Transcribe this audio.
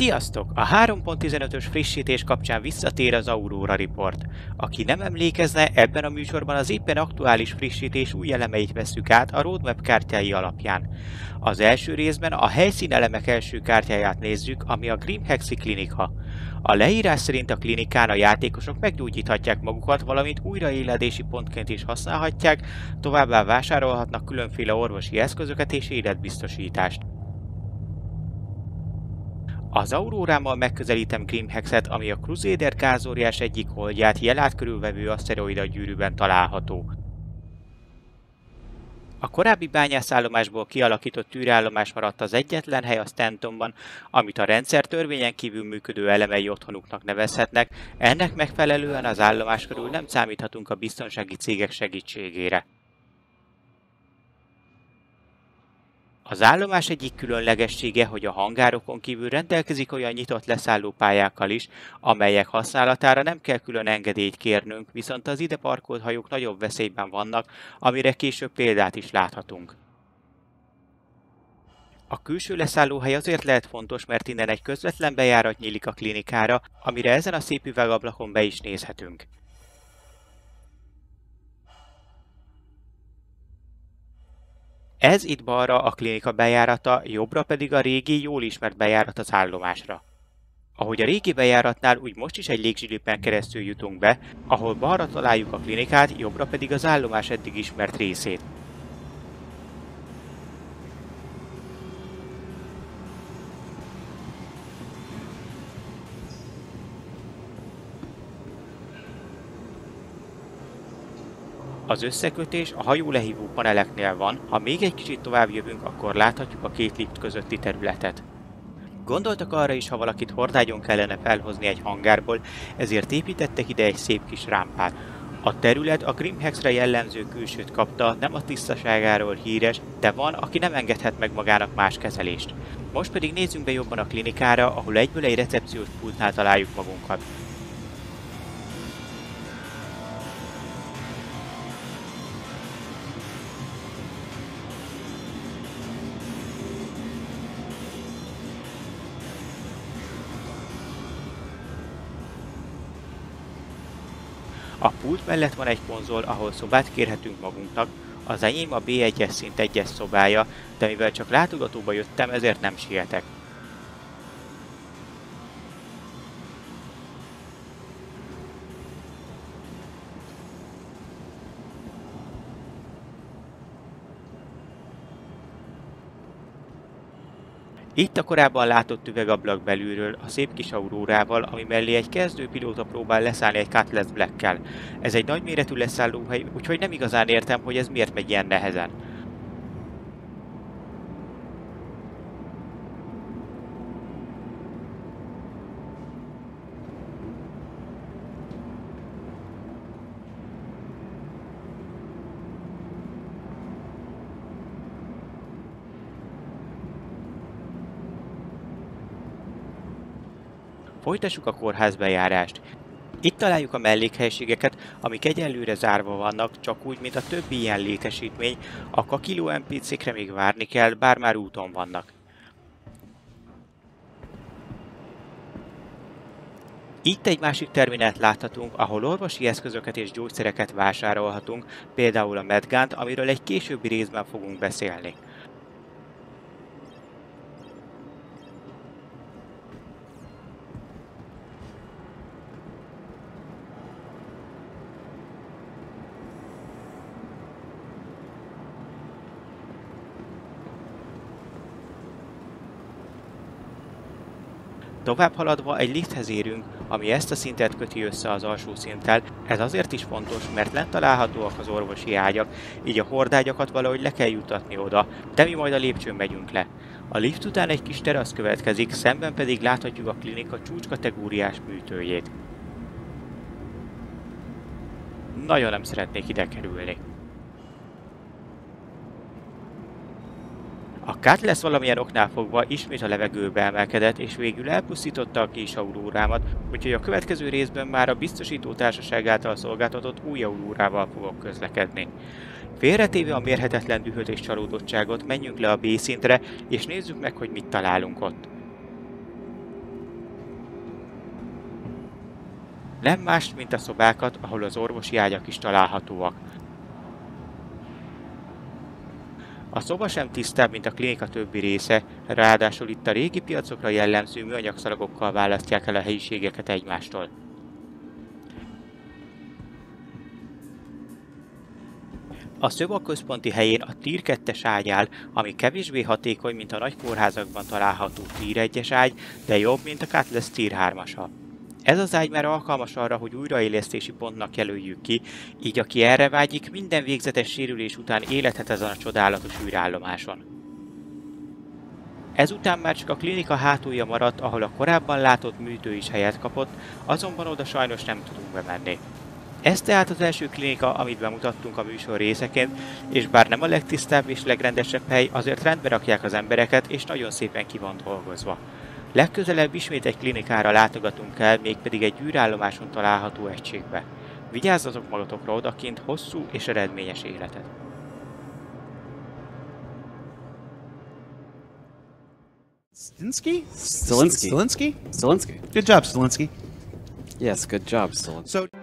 Sziasztok! A 3.15-ös frissítés kapcsán visszatér az Aurora Report. Aki nem emlékezne, ebben a műsorban az éppen aktuális frissítés új elemeit veszük át a roadmap kártyái alapján. Az első részben a helyszín elemek első kártyáját nézzük, ami a Grimhexi klinika. A leírás szerint a klinikán a játékosok meggyógyíthatják magukat, valamint újraéledési pontként is használhatják, továbbá vásárolhatnak különféle orvosi eszközöket és életbiztosítást. Az Aurórámmal megközelítem Grimhexet, ami a Crusader gázóriás egyik holdját jelát körülvevő aszteroida gyűrűben található. A korábbi bányászállomásból kialakított űrállomás maradt az egyetlen hely a Stantonban, amit a rendszer törvényen kívül működő elemei otthonuknak nevezhetnek, ennek megfelelően az állomás körül nem számíthatunk a biztonsági cégek segítségére. Az állomás egyik különlegessége, hogy a hangárokon kívül rendelkezik olyan nyitott leszállópályákkal is, amelyek használatára nem kell külön engedélyt kérnünk, viszont az ide parkolt hajók nagyobb veszélyben vannak, amire később példát is láthatunk. A külső leszállóhely azért lehet fontos, mert innen egy közvetlen bejárat nyílik a klinikára, amire ezen a szép üvegablakon be is nézhetünk. Ez itt balra a klinika bejárata, jobbra pedig a régi, jól ismert bejárat az állomásra. Ahogy a régi bejáratnál, úgy most is egy légzsilipen keresztül jutunk be, ahol balra találjuk a klinikát, jobbra pedig az állomás eddig ismert részét. Az összekötés a hajó lehívó paneleknél van, ha még egy kicsit tovább jövünk, akkor láthatjuk a két lift közötti területet. Gondoltak arra is, ha valakit hordágyon kellene felhozni egy hangárból, ezért építettek ide egy szép kis rámpát. A terület a Grimhexre jellemző külsőt kapta, nem a tisztaságáról híres, de van, aki nem engedhet meg magának más kezelést. Most pedig nézzünk be jobban a klinikára, ahol egyből egy recepciós pultnál találjuk magunkat. A pult mellett van egy konzol, ahol szobát kérhetünk magunknak, az enyém a B1-es szint 1-es szobája, de mivel csak látogatóba jöttem, ezért nem sietek. Itt a korábban látott üvegablak belülről, a szép kis aurórával, ami mellé egy kezdő pilóta próbál leszállni egy Cutlass Black-kel. Ez egy nagyméretű leszállóhely, úgyhogy nem igazán értem, hogy ez miért megy ilyen nehezen. Folytassuk a kórház bejárást. Itt találjuk a mellékhelységeket, amik egyelőre zárva vannak, csak úgy, mint a többi ilyen létesítmény, a kakiló NPC-kre még várni kell, bár már úton vannak. Itt egy másik terminát láthatunk, ahol orvosi eszközöket és gyógyszereket vásárolhatunk, például a Medgánt, amiről egy későbbi részben fogunk beszélni. Tovább haladva egy lifthez érünk, ami ezt a szintet köti össze az alsó szinttel. Ez azért is fontos, mert lent találhatóak az orvosi ágyak, így a hordágyakat valahogy le kell jutatni oda, de mi majd a lépcsőn megyünk le. A lift után egy kis terasz következik, szemben pedig láthatjuk a klinika csúcskategóriás műtőjét. Nagyon nem szeretnék ide kerülni. A kát lesz valamilyen oknál fogva ismét a levegőbe emelkedett, és végül elpusztította a kis aurórámat, úgyhogy a következő részben már a biztosító társaság által szolgáltatott új aurórával fogok közlekedni. Félretéve a mérhetetlen dühöt és csalódottságot, menjünk le a B szintre, és nézzük meg, hogy mit találunk ott. Nem más, mint a szobákat, ahol az orvosi ágyak is találhatóak. A szoba sem tisztább, mint a klinika többi része, ráadásul itt a régi piacokra jellemző műanyagszalagokkal választják el a helyiségeket egymástól. A szoba központi helyén a Tír 2 ágy áll, ami kevésbé hatékony, mint a nagy kórházakban található Tír 1 ágy, de jobb, mint a Cutlass Tír 3 -asa. Ez az ágy már alkalmas arra, hogy újraélesztési pontnak jelöljük ki, így aki erre vágyik, minden végzetes sérülés után élethet ezen a csodálatos űrállomáson. Ezután már csak a klinika hátulja maradt, ahol a korábban látott műtő is helyet kapott, azonban oda sajnos nem tudunk bemenni. Ez tehát az első klinika, amit bemutattunk a műsor részeként, és bár nem a legtisztább és legrendesebb hely, azért rendbe rakják az embereket, és nagyon szépen ki van dolgozva. Legközelebb ismét egy klinikára látogatunk el, mégpedig egy űrállomáson található egységbe. Vigyázzatok magatokra odakint hosszú és eredményes életet! Stinsky? Stilinski. Stilinski? Zelensky. Good job, Stilinski. Yes, good job, Zelensky. So.